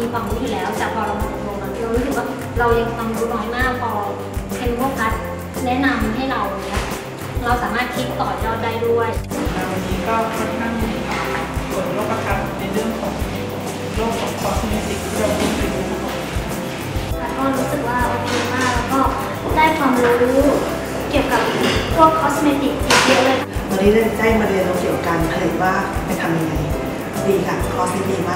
มีความรู้อยู่แล้วแต่พอเราลงเรารู้สึกว่าเรายังความรู้น้อยมากพอเคนโมพัสแนะนำให้เราเนี่ยเราสามารถคิดต่อยอดได้ด้วยวันนี้ก็ค่อนข้างเปิดโลกทัศน์ในเรื่องของโลกของ cosmetic ที่เราพูดถึงนะคะค่ะก็รู้สึกว่าโอเคมากแล้วก็ได้ความรู้เกี่ยวกับพวก cosmetic เยอะเลยวันนี้ได้มาเรียนรู้เกี่ยวกับการผลิตว่าไปทำยังไงดีค่ะคอสนี้ดีมาก